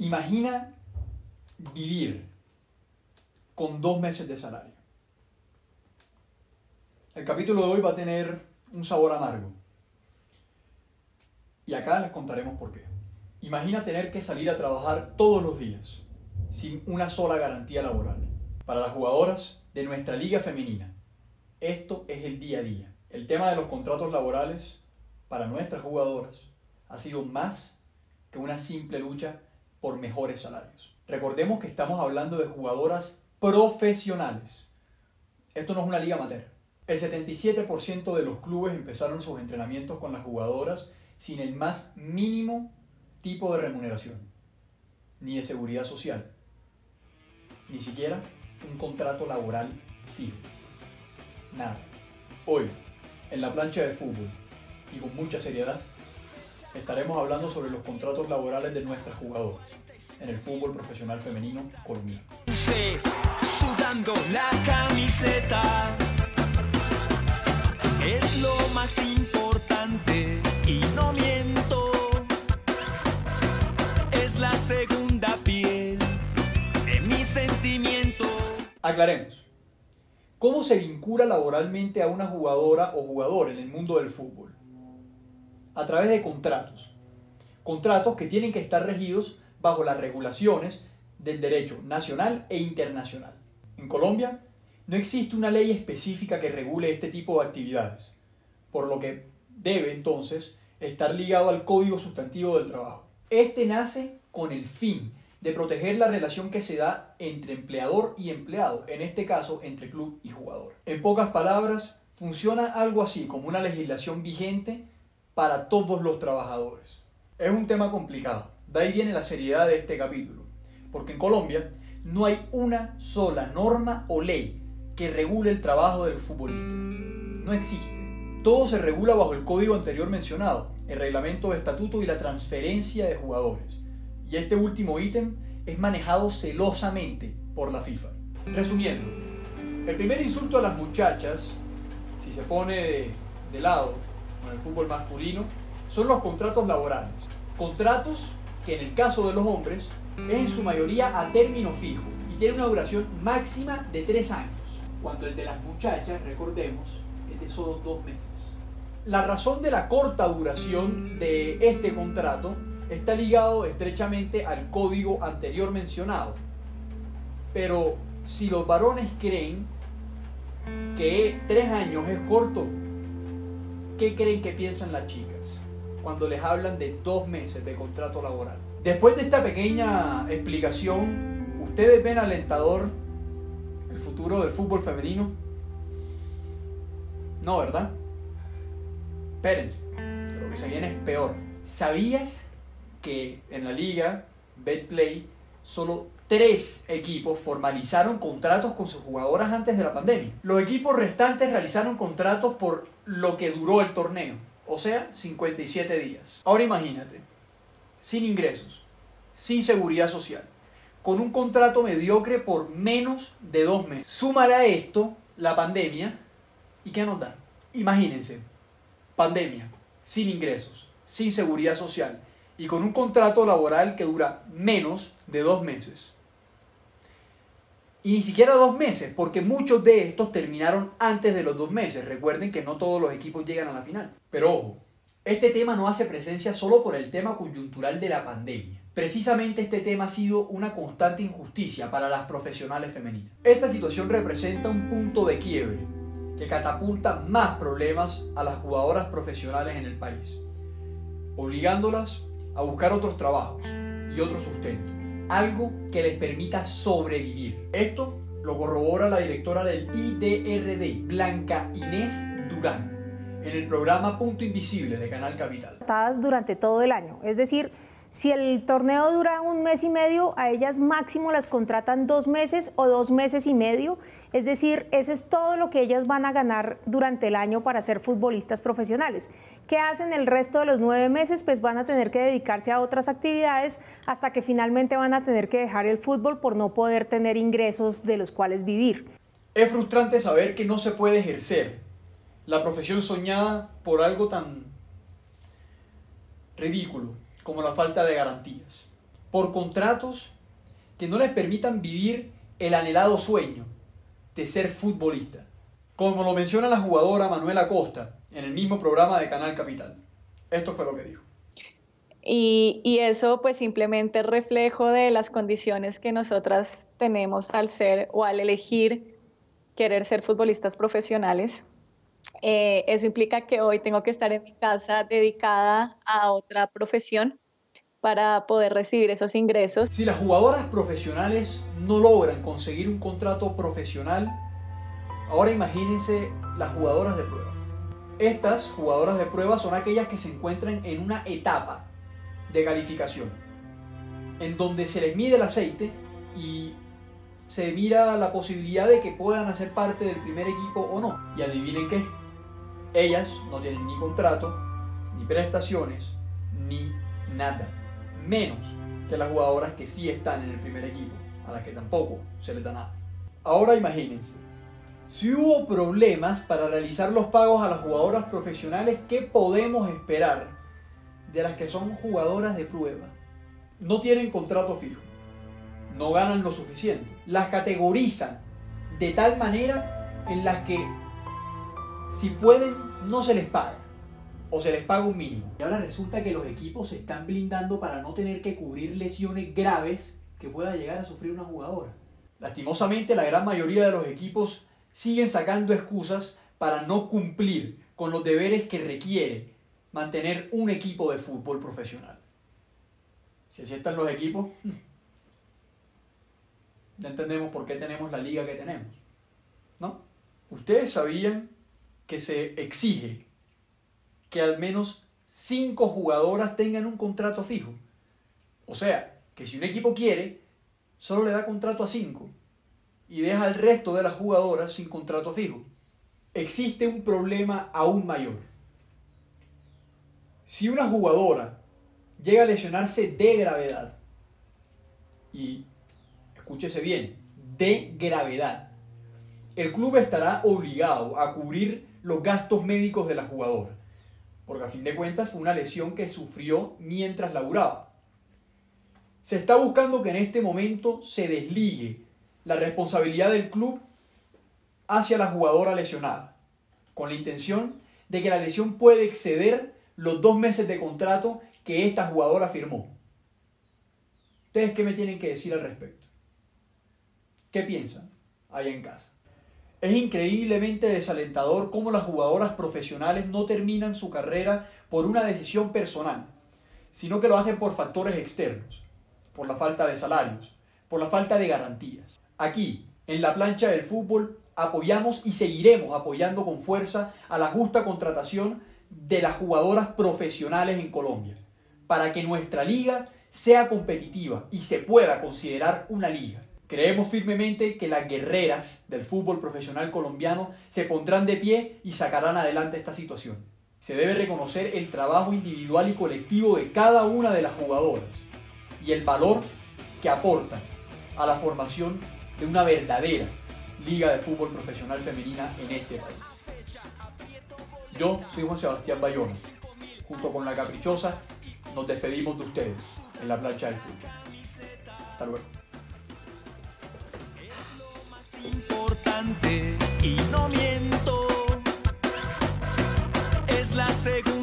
Imagina vivir con dos meses de salario. El capítulo de hoy va a tener un sabor amargo. Y acá les contaremos por qué. Imagina tener que salir a trabajar todos los días, sin una sola garantía laboral. Para las jugadoras de nuestra liga femenina, esto es el día a día. El tema de los contratos laborales para nuestras jugadoras ha sido más que una simple lucha por mejores salarios. Recordemos que estamos hablando de jugadoras profesionales. Esto no es una liga amateur. El 77% de los clubes empezaron sus entrenamientos con las jugadoras sin el más mínimo tipo de remuneración, ni de seguridad social, ni siquiera un contrato laboral fijo. Nada. Hoy, en la plancha de fútbol y con mucha seriedad, estaremos hablando sobre los contratos laborales de nuestras jugadoras en el fútbol profesional femenino colombiano. Sudando la camiseta es lo más importante y no miento. Es la segunda piel de mi sentimiento. Aclaremos. ¿Cómo se vincula laboralmente a una jugadora o jugador en el mundo del fútbol? A través de contratos. Contratos que tienen que estar regidos bajo las regulaciones del derecho nacional e internacional. En Colombia no existe una ley específica que regule este tipo de actividades, por lo que debe entonces estar ligado al Código Sustantivo del Trabajo. Este nace con el fin de proteger la relación que se da entre empleador y empleado, en este caso entre club y jugador. En pocas palabras, funciona algo así como una legislación vigente para todos los trabajadores. Es un tema complicado, de ahí viene la seriedad de este capítulo, porque en Colombia no hay una sola norma o ley que regule el trabajo del futbolista. No existe. Todo se regula bajo el código anterior mencionado, el reglamento de estatuto y la transferencia de jugadores. Y este último ítem es manejado celosamente por la FIFA. Resumiendo, el primer insulto a las muchachas, si se pone de, de lado con el fútbol masculino, son los contratos laborales. Contratos que en el caso de los hombres es en su mayoría a término fijo y tiene una duración máxima de tres años, cuando el de las muchachas, recordemos, es de solo dos meses. La razón de la corta duración de este contrato está ligado estrechamente al código anterior mencionado. Pero si los varones creen que tres años es corto, ¿qué creen que piensan las chicas cuando les hablan de dos meses de contrato laboral? Después de esta pequeña explicación, ¿ustedes ven alentador el futuro del fútbol femenino? No, ¿verdad? Espérense, lo que se viene es peor. ¿Sabías que en la liga Betplay solo tres equipos formalizaron contratos con sus jugadoras antes de la pandemia? Los equipos restantes realizaron contratos por lo que duró el torneo, o sea, 57 días. Ahora imagínate, sin ingresos, sin seguridad social, con un contrato mediocre por menos de dos meses. Súmale a esto la pandemia y ¿qué nos da? Imagínense, pandemia, sin ingresos, sin seguridad social y con un contrato laboral que dura menos de dos meses. Y ni siquiera dos meses, porque muchos de estos terminaron antes de los dos meses. Recuerden que no todos los equipos llegan a la final. Pero ojo, este tema no hace presencia solo por el tema coyuntural de la pandemia. Precisamente este tema ha sido una constante injusticia para las profesionales femeninas. Esta situación representa un punto de quiebre que catapulta más problemas a las jugadoras profesionales en el país, obligándolas a buscar otros trabajos y otro sustento, algo que les permita sobrevivir. Esto lo corrobora la directora del IDRD, Blanca Inés Durán, en el programa Punto Invisible de Canal Capital. Durante todo el año, es decir, si el torneo dura un mes y medio, a ellas máximo las contratan dos meses o dos meses y medio. Es decir, eso es todo lo que ellas van a ganar durante el año para ser futbolistas profesionales. ¿Qué hacen el resto de los nueve meses? Pues van a tener que dedicarse a otras actividades hasta que finalmente van a tener que dejar el fútbol por no poder tener ingresos de los cuales vivir. Es frustrante saber que no se puede ejercer la profesión soñada por algo tan ridículo como la falta de garantías. por contratos que no les permitan vivir el anhelado sueño de ser futbolista. Como lo menciona la jugadora Manuela Costa en el mismo programa de Canal Capital. Esto fue lo que dijo. Y, eso pues simplemente reflejo de las condiciones que nosotras tenemos al ser o al elegir querer ser futbolistas profesionales. Eh, eso implica que hoy tengo que estar en mi casa dedicada a otra profesión para poder recibir esos ingresos. Si las jugadoras profesionales no logran conseguir un contrato profesional, ahora imagínense las jugadoras de prueba. Estas jugadoras de prueba son aquellas que se encuentran en una etapa de calificación, en donde se les mide el aceite y se mira la posibilidad de que puedan hacer parte del primer equipo o no. Y adivinen qué, ellas no tienen ni contrato, ni prestaciones, ni nada. Menos que las jugadoras que sí están en el primer equipo, a las que tampoco se les da nada. Ahora imagínense, si hubo problemas para realizar los pagos a las jugadoras profesionales, ¿qué podemos esperar de las que son jugadoras de prueba? No tienen contrato fijo, no ganan lo suficiente, las categorizan de tal manera en las que si pueden, no se les paga. O se les paga un mínimo. Y ahora resulta que los equipos se están blindando para no tener que cubrir lesiones graves que pueda llegar a sufrir una jugadora. Lastimosamente, la gran mayoría de los equipos siguen sacando excusas para no cumplir con los deberes que requiere mantener un equipo de fútbol profesional. Si así están los equipos, ya entendemos por qué tenemos la liga que tenemos. ¿No? Ustedes sabían que se exige que al menos cinco jugadoras tengan un contrato fijo. O sea, que si un equipo quiere, solo le da contrato a cinco y deja al resto de las jugadoras sin contrato fijo. Existe un problema aún mayor. Si una jugadora llega a lesionarse de gravedad, y escúchese bien, de gravedad, el club estará obligado a cubrir los gastos médicos de la jugadora, porque a fin de cuentas fue una lesión que sufrió mientras laburaba. Se está buscando que en este momento se desligue la responsabilidad del club hacia la jugadora lesionada, con la intención de que la lesión puede exceder los dos meses de contrato que esta jugadora firmó. ¿Ustedes qué me tienen que decir al respecto? ¿Qué piensan allá en casa? Es increíblemente desalentador cómo las jugadoras profesionales no terminan su carrera por una decisión personal, sino que lo hacen por factores externos, por la falta de salarios, por la falta de garantías. Aquí, en la plancha del fútbol, apoyamos y seguiremos apoyando con fuerza a la justa contratación de las jugadoras profesionales en Colombia, para que nuestra liga sea competitiva y se pueda considerar una liga. Creemos firmemente que las guerreras del fútbol profesional colombiano se pondrán de pie y sacarán adelante esta situación. Se debe reconocer el trabajo individual y colectivo de cada una de las jugadoras y el valor que aportan a la formación de una verdadera liga de fútbol profesional femenina en este país. Yo soy Juan Sebastián Bayona. Junto con la Caprichosa nos despedimos de ustedes en la plancha del fútbol. Hasta luego importante y no miento. Es la segunda